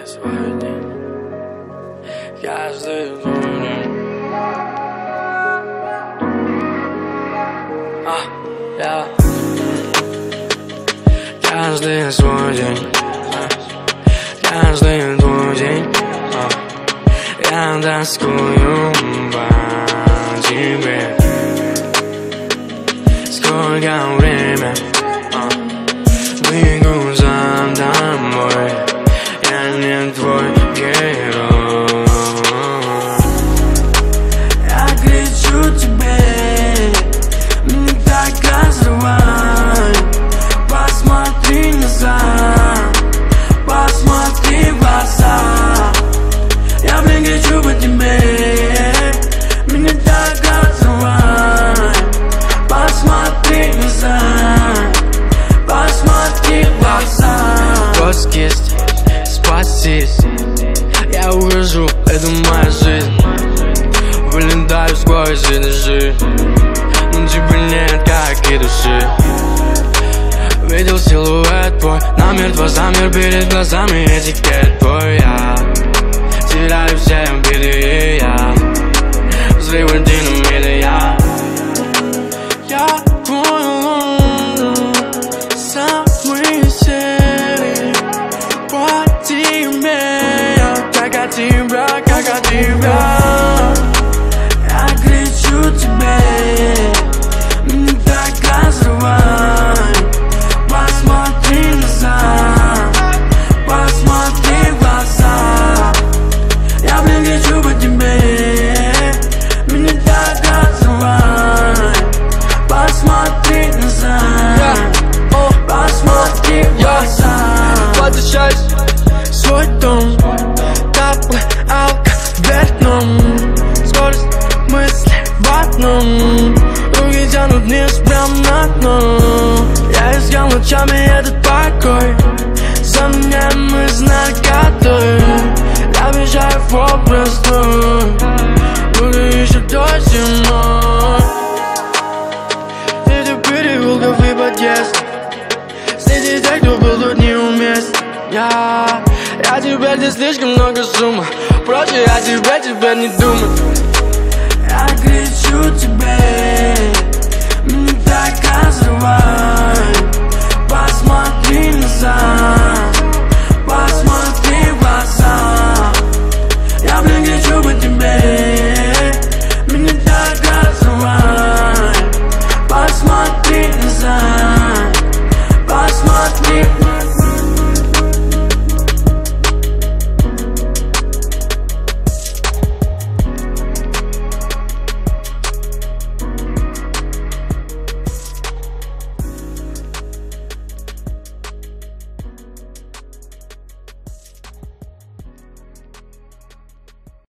Каждый свой день Каждый свой день А, я Каждый свой день Каждый твой день а, Я тоскую по тебе Сколько время Глаза Поиск есть, спастись. Я ухожу, это моя жизнь. Вылетаю сквозь этажи Но тебе нет, как и души. Видел силуэт твой Намертво замер перед глазами Этикет твой. Я Теряю все обиды как ночами этот покой. За меня мысль наркотой Я въезжаю в образ Буду еще до зимой. Среди переулков и подъезд. Среди тех, кто был тут неуместен Я, я теперь здесь слишком много шума. Проще я тебе теперь не думаю